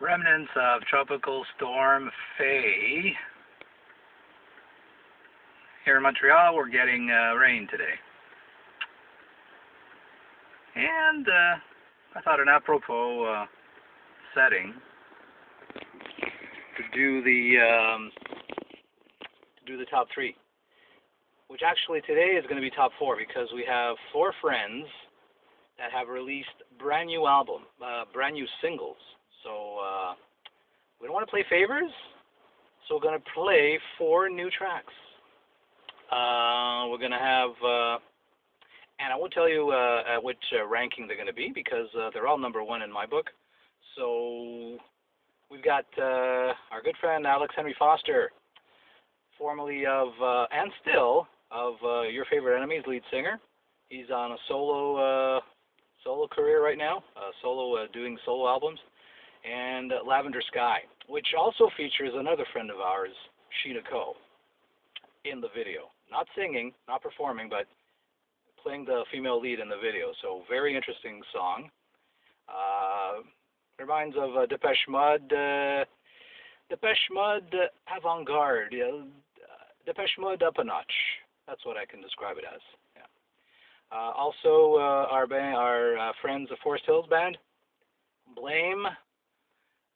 remnants of Tropical Storm Faye. Here in Montreal, we're getting uh, rain today. And uh, I thought an apropos uh, setting to do the um, to do the top three, which actually today is going to be top four because we have four friends that have released brand new album, uh, brand new singles. We don't want to play favors, so we're going to play four new tracks. Uh, we're going to have, uh, and I won't tell you uh, at which uh, ranking they're going to be because uh, they're all number one in my book. So we've got uh, our good friend Alex Henry Foster, formerly of and still of Your Favorite Enemies lead singer. He's on a solo solo career right now, solo doing solo albums, and uh, Lavender Sky, which also features another friend of ours, Sheena Ko, in the video. Not singing, not performing, but playing the female lead in the video. So very interesting song. Uh, reminds of uh, Depeche Mode. Uh, Depeche Mode avant-garde. Yeah, Depeche Mode up a notch. That's what I can describe it as. Uh, also, uh, our our uh, friends, the Forest Hills Band, Blame.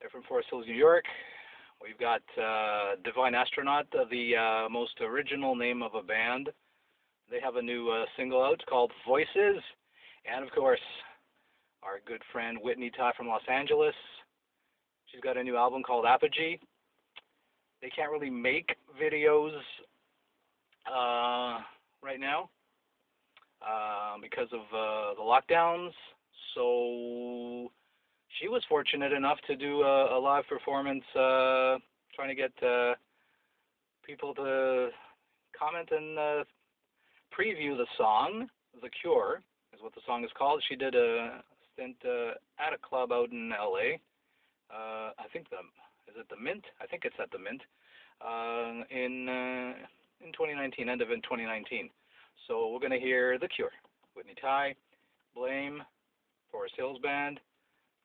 They're from Forest Hills, New York. We've got uh, Divine Astronaut, the uh, most original name of a band. They have a new uh, single out called Voices, and of course, our good friend Whitney Tai from Los Angeles. She's got a new album called Apogee. They can't really make videos right now uh, because of uh, the lockdowns. So she was fortunate enough to do a, a live performance, uh, trying to get uh, people to comment and uh, preview the song. The Cure is what the song is called. She did a stint uh, at a club out in LA. Uh, I think the is it the Mint? I think it's at the Mint uh, in in 2019, end of in 2019. So we're going to hear The Cure, Whitney Tai, Blame, Forest Hills Band,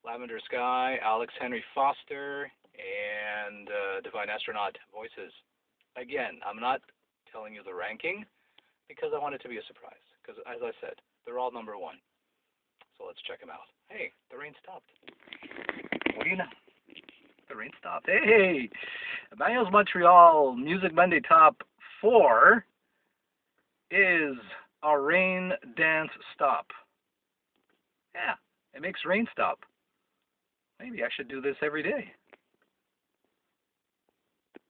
Lavender Sky, Alex Henry Foster, and uh, Divine Astronaut Voices. Again, I'm not telling you the ranking because I want it to be a surprise. Because as I said, they're all number one. So let's check them out. Hey, the rain stopped. What do you know? The rain stopped. Hey, Emmanuel's Montreal Music Monday Top 4 is a rain dance stop. Yeah, it makes rain stop. Maybe I should do this every day.